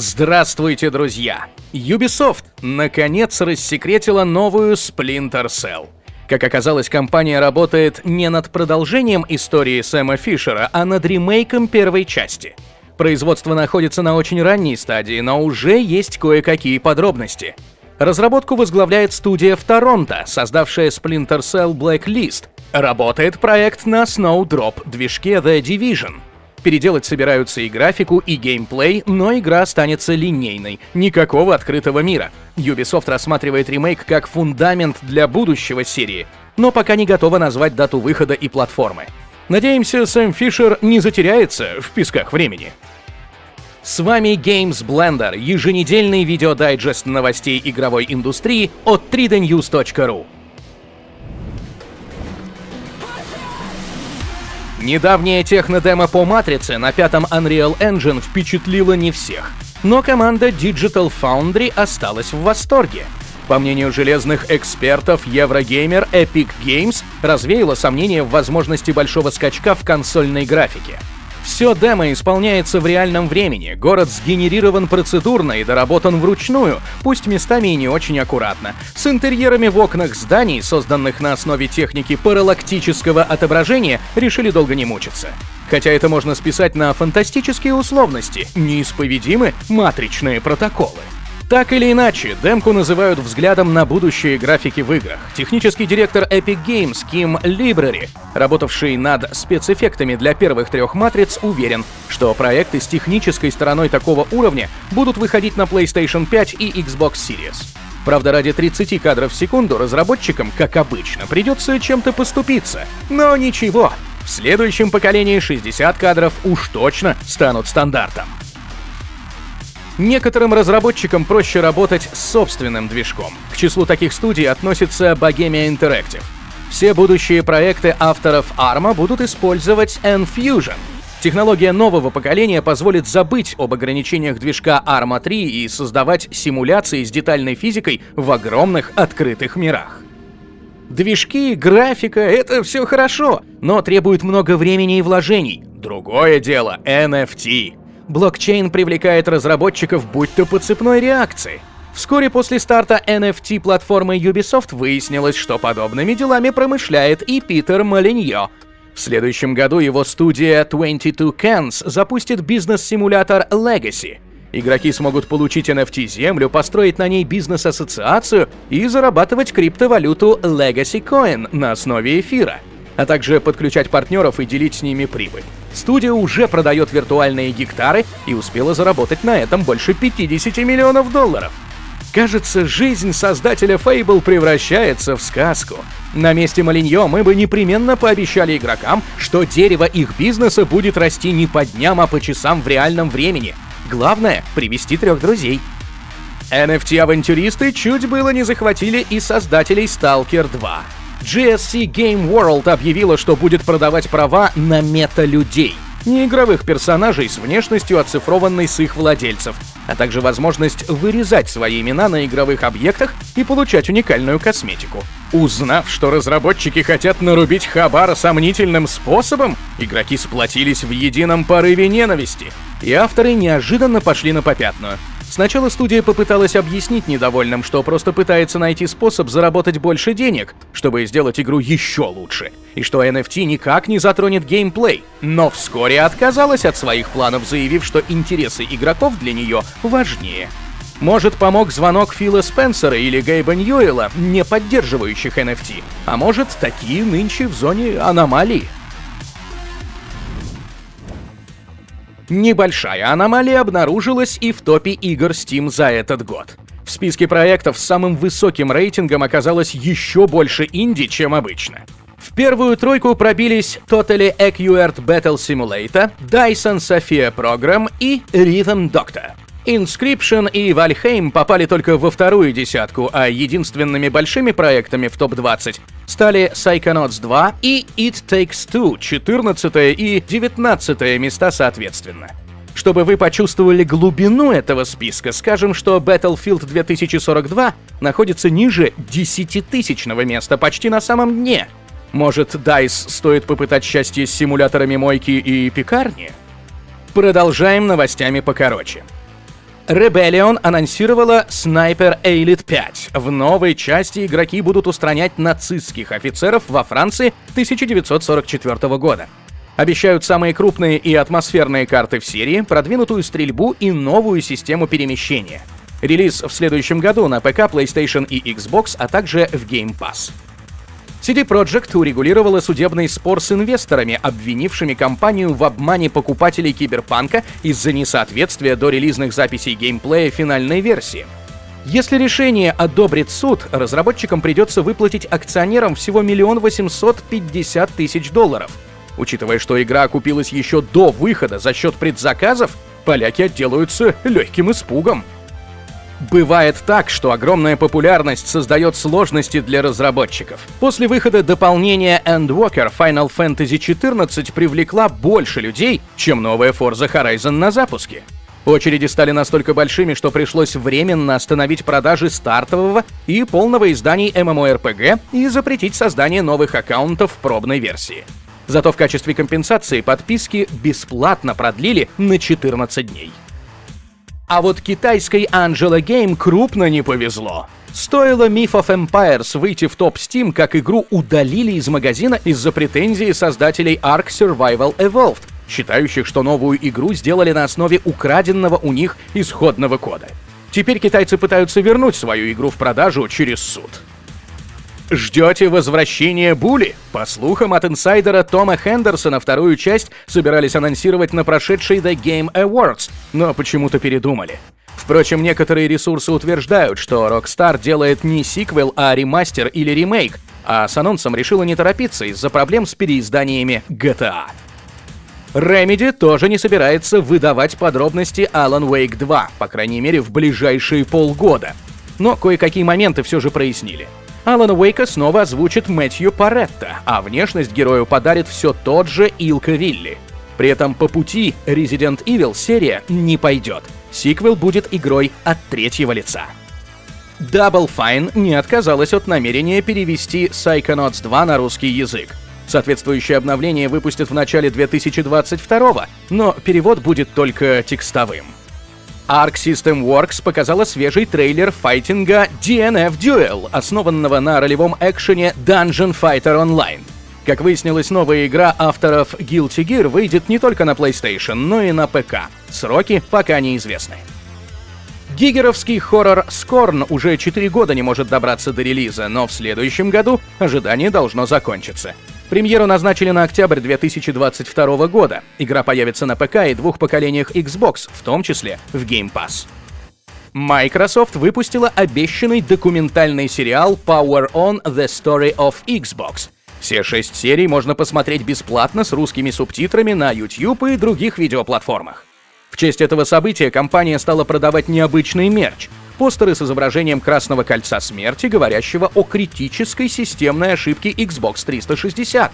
Здравствуйте, друзья! Ubisoft наконец рассекретила новую Splinter Cell. Как оказалось, компания работает не над продолжением истории Сэма Фишера, а над ремейком первой части. Производство находится на очень ранней стадии, но уже есть кое-какие подробности. Разработку возглавляет студия в Торонто, создавшая Splinter Cell Blacklist. Работает проект на Snowdrop движке The Division — Переделать собираются и графику, и геймплей, но игра останется линейной. Никакого открытого мира. Ubisoft рассматривает ремейк как фундамент для будущего серии, но пока не готова назвать дату выхода и платформы. Надеемся, Сэм Фишер не затеряется в песках времени. С вами Games Blender, еженедельный видеодайджест новостей игровой индустрии от 3dnews.ru. Недавняя технодемо по Матрице на пятом Unreal Engine впечатлила не всех. Но команда Digital Foundry осталась в восторге. По мнению железных экспертов, Еврогеймер Epic Games развеяла сомнения в возможности большого скачка в консольной графике. Все демо исполняется в реальном времени, город сгенерирован процедурно и доработан вручную, пусть местами и не очень аккуратно, с интерьерами в окнах зданий, созданных на основе техники паралактического отображения, решили долго не мучиться. Хотя это можно списать на фантастические условности, неисповедимы матричные протоколы. Так или иначе, демку называют взглядом на будущее графики в играх. Технический директор Epic Games Ким Либрери, работавший над спецэффектами для первых трех матриц, уверен, что проекты с технической стороной такого уровня будут выходить на PlayStation 5 и Xbox Series. Правда, ради 30 кадров в секунду разработчикам, как обычно, придется чем-то поступиться. Но ничего, в следующем поколении 60 кадров уж точно станут стандартом. Некоторым разработчикам проще работать с собственным движком. К числу таких студий относится Bohemia Interactive. Все будущие проекты авторов ARMA будут использовать Enfusion. Технология нового поколения позволит забыть об ограничениях движка ARMA 3 и создавать симуляции с детальной физикой в огромных открытых мирах. Движки, графика — это все хорошо, но требует много времени и вложений. Другое дело — NFT. Блокчейн привлекает разработчиков будь то по цепной реакции. Вскоре после старта NFT-платформы Ubisoft выяснилось, что подобными делами промышляет и Питер Молиньо. В следующем году его студия 22 Cans запустит бизнес-симулятор Legacy. Игроки смогут получить NFT-землю, построить на ней бизнес-ассоциацию и зарабатывать криптовалюту Legacy Coin на основе эфира, а также подключать партнеров и делить с ними прибыль. Студия уже продает виртуальные гектары и успела заработать на этом больше 50 миллионов долларов. Кажется, жизнь создателя Fable превращается в сказку. На месте Малиньо мы бы непременно пообещали игрокам, что дерево их бизнеса будет расти не по дням, а по часам в реальном времени. Главное — привести трех друзей. NFT-авантюристы чуть было не захватили и создателей Stalker 2. GSC Game World объявила, что будет продавать права на мета-людей — неигровых персонажей с внешностью, оцифрованной с их владельцев, а также возможность вырезать свои имена на игровых объектах и получать уникальную косметику. Узнав, что разработчики хотят нарубить Хабара сомнительным способом, игроки сплотились в едином порыве ненависти, и авторы неожиданно пошли на попятную. Сначала студия попыталась объяснить недовольным, что просто пытается найти способ заработать больше денег, чтобы сделать игру еще лучше, и что NFT никак не затронет геймплей, но вскоре отказалась от своих планов, заявив, что интересы игроков для нее важнее. Может, помог звонок Фила Спенсера или Гейба Ньюэлла, не поддерживающих NFT, а может, такие нынче в зоне аномалии. Небольшая аномалия обнаружилась и в топе игр Steam за этот год. В списке проектов с самым высоким рейтингом оказалось еще больше инди, чем обычно. В первую тройку пробились Totally Accurate Battle Simulator, Dyson Sophia Program и Rhythm Doctor. Inscription и Valheim попали только во вторую десятку, а единственными большими проектами в топ-20 стали Psychonauts 2 и It Takes Two, 14 и 19 места соответственно. Чтобы вы почувствовали глубину этого списка, скажем, что Battlefield 2042 находится ниже десятитысячного места, почти на самом дне. Может, DICE стоит попытать счастье с симуляторами мойки и пекарни? Продолжаем новостями покороче. Rebellion анонсировала Sniper Elite 5. В новой части игроки будут устранять нацистских офицеров во Франции 1944 года. Обещают самые крупные и атмосферные карты в серии, продвинутую стрельбу и новую систему перемещения. Релиз в следующем году на ПК, PlayStation и Xbox, а также в Game Pass. CD Projekt урегулировала судебный спор с инвесторами, обвинившими компанию в обмане покупателей Киберпанка из-за несоответствия до релизных записей геймплея финальной версии. Если решение одобрит суд, разработчикам придется выплатить акционерам всего миллион восемьсот пятьдесят тысяч долларов. Учитывая, что игра окупилась еще до выхода за счет предзаказов, поляки отделаются легким испугом. Бывает так, что огромная популярность создает сложности для разработчиков. После выхода дополнения Endwalker Final Fantasy XIV привлекла больше людей, чем новая Forza Horizon на запуске. Очереди стали настолько большими, что пришлось временно остановить продажи стартового и полного изданий MMORPG и запретить создание новых аккаунтов в пробной версии. Зато в качестве компенсации подписки бесплатно продлили на 14 дней. А вот китайской Angela Game крупно не повезло. Стоило Myth of Empires выйти в топ Steam, как игру удалили из магазина из-за претензий создателей Ark Survival Evolved, считающих, что новую игру сделали на основе украденного у них исходного кода. Теперь китайцы пытаются вернуть свою игру в продажу через суд. Ждете возвращения Були? По слухам от инсайдера Тома Хендерсона, вторую часть собирались анонсировать на прошедшей The Game Awards, но почему-то передумали. Впрочем, некоторые ресурсы утверждают, что Rockstar делает не сиквел, а ремастер или ремейк, а с анонсом решила не торопиться из-за проблем с переизданиями GTA. Remedy тоже не собирается выдавать подробности Alan Wake 2, по крайней мере в ближайшие полгода. Но кое-какие моменты все же прояснили. Алана Уэйка снова озвучит Мэтью Паретта, а внешность герою подарит все тот же Илка Вилли. При этом по пути Resident Evil серия не пойдет. Сиквел будет игрой от третьего лица. Double Fine не отказалась от намерения перевести Psychonauts 2 на русский язык. Соответствующее обновление выпустят в начале 2022 но перевод будет только текстовым. Arc System Works показала свежий трейлер файтинга DNF Duel, основанного на ролевом экшене Dungeon Fighter Online. Как выяснилось, новая игра авторов Guilty Gear выйдет не только на PlayStation, но и на ПК. Сроки пока неизвестны. Гигеровский хоррор Скорн уже 4 года не может добраться до релиза, но в следующем году ожидание должно закончиться. Премьеру назначили на октябрь 2022 года. Игра появится на ПК и двух поколениях Xbox, в том числе в Game Pass. Microsoft выпустила обещанный документальный сериал Power On The Story of Xbox. Все шесть серий можно посмотреть бесплатно с русскими субтитрами на YouTube и других видеоплатформах. В честь этого события компания стала продавать необычный мерч, постеры с изображением Красного Кольца Смерти, говорящего о критической системной ошибке Xbox 360.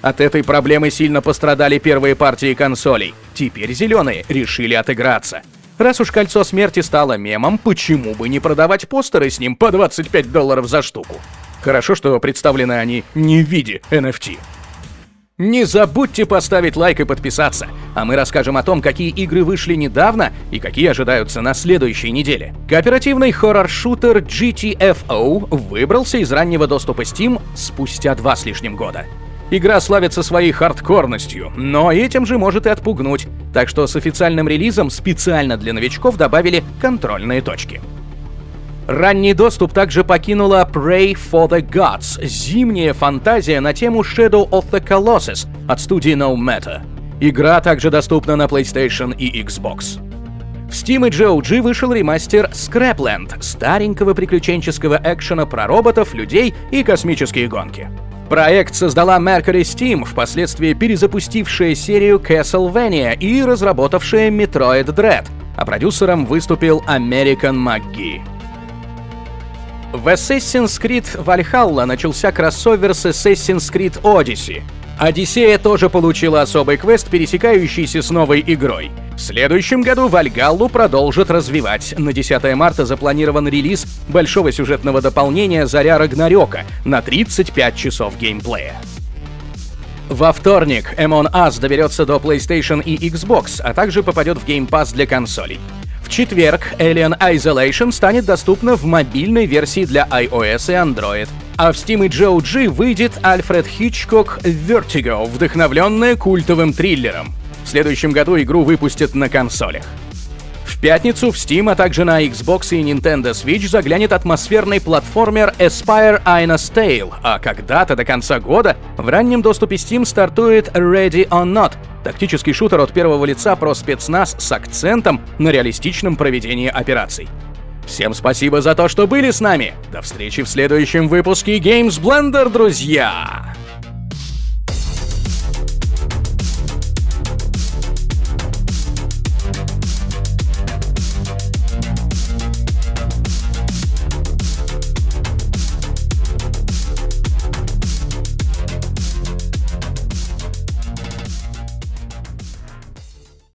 От этой проблемы сильно пострадали первые партии консолей. Теперь зеленые решили отыграться. Раз уж Кольцо Смерти стало мемом, почему бы не продавать постеры с ним по 25 долларов за штуку? Хорошо, что представлены они не в виде NFT. Не забудьте поставить лайк и подписаться, а мы расскажем о том, какие игры вышли недавно и какие ожидаются на следующей неделе. Кооперативный хоррор-шутер GTFO выбрался из раннего доступа Steam спустя два с лишним года. Игра славится своей хардкорностью, но этим же может и отпугнуть, так что с официальным релизом специально для новичков добавили контрольные точки. Ранний доступ также покинула Pray for the Gods — зимняя фантазия на тему Shadow of the Colossus от студии No Matter. Игра также доступна на PlayStation и Xbox. В Steam и GOG вышел ремастер Scrapland — старенького приключенческого экшена про роботов, людей и космические гонки. Проект создала Mercury Steam, впоследствии перезапустившая серию Castlevania и разработавшая Metroid Dread, а продюсером выступил American McGee. В Assassin's Creed Valhalla начался кроссовер с Assassin's Creed Odyssey. Одиссея тоже получила особый квест, пересекающийся с новой игрой. В следующем году Вальгаллу продолжат развивать. На 10 марта запланирован релиз большого сюжетного дополнения «Заря Рагнарёка» на 35 часов геймплея. Во вторник Among Us доберется до PlayStation и Xbox, а также попадет в Game Pass для консолей. Четверг Alien Isolation станет доступна в мобильной версии для iOS и Android. А в Steam и GOG выйдет Альфред Хичкок Vertigo, вдохновленная культовым триллером. В следующем году игру выпустят на консолях. Пятницу в Steam, а также на Xbox и Nintendo Switch заглянет атмосферный платформер Aspire Ina's Tale, а когда-то до конца года в раннем доступе Steam стартует Ready or Not, тактический шутер от первого лица про спецназ с акцентом на реалистичном проведении операций. Всем спасибо за то, что были с нами. До встречи в следующем выпуске Games Blender, друзья!